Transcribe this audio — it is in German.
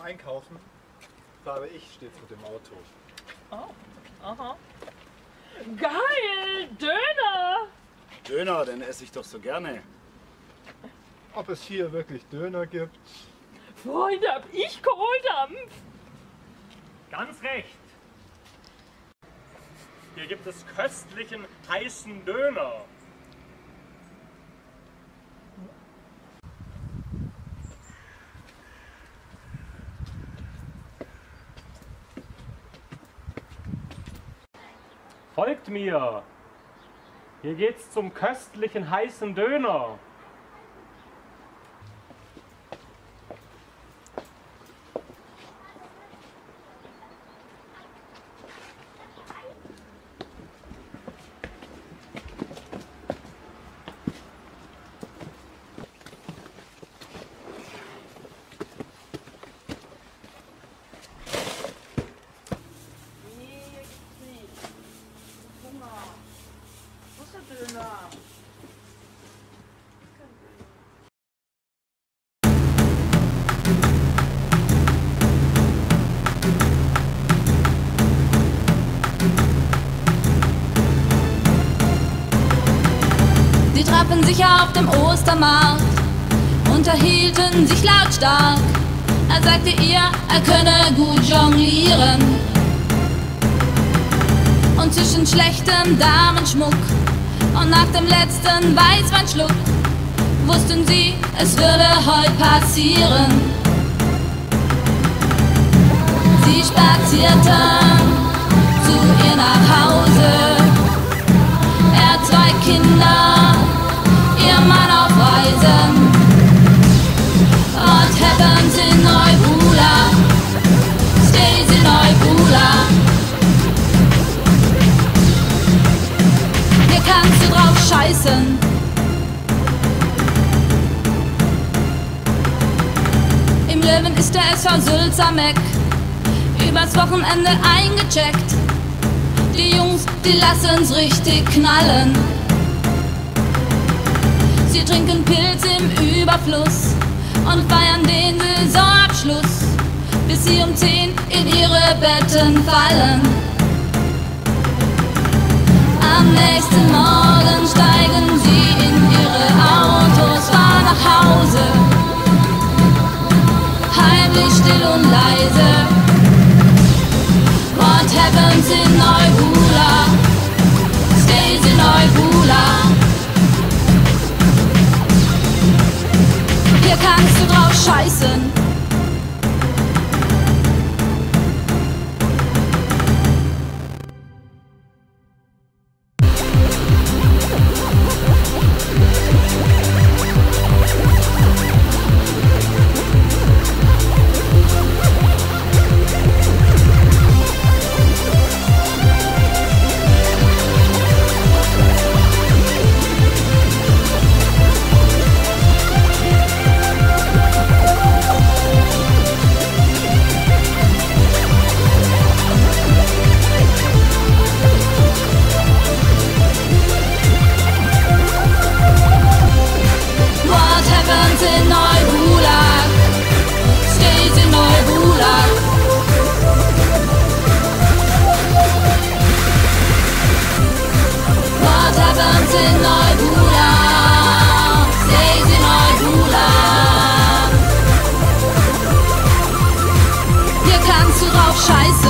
zum Einkaufen fahre ich stets mit dem Auto. Oh, aha. Geil, Döner! Döner, den esse ich doch so gerne. Ob es hier wirklich Döner gibt? Freunde, hab ich Kohldampf! Ganz recht. Hier gibt es köstlichen heißen Döner. Folgt mir. Hier geht's zum köstlichen heißen Döner. Döner? Sie trafen sich auf dem Ostermarkt, unterhielten sich lautstark. Er sagte ihr, er könne gut jonglieren. Und zwischen schlechtem Damenschmuck und nach dem letzten Weißweinschluck wussten sie, es würde heute passieren. Sie spazierten zu ihr nach Hause. Löwen ist der SV Sulzamek übers Wochenende eingecheckt. Die Jungs, die lassen's richtig knallen. Sie trinken Pilz im Überfluss und feiern den Saisonabschluss, bis sie um 10 in ihre Betten fallen. Am nächsten still und leise. What happens in Neubula stays in Neubula. Hier kannst du drauf scheißen. auf Scheiße.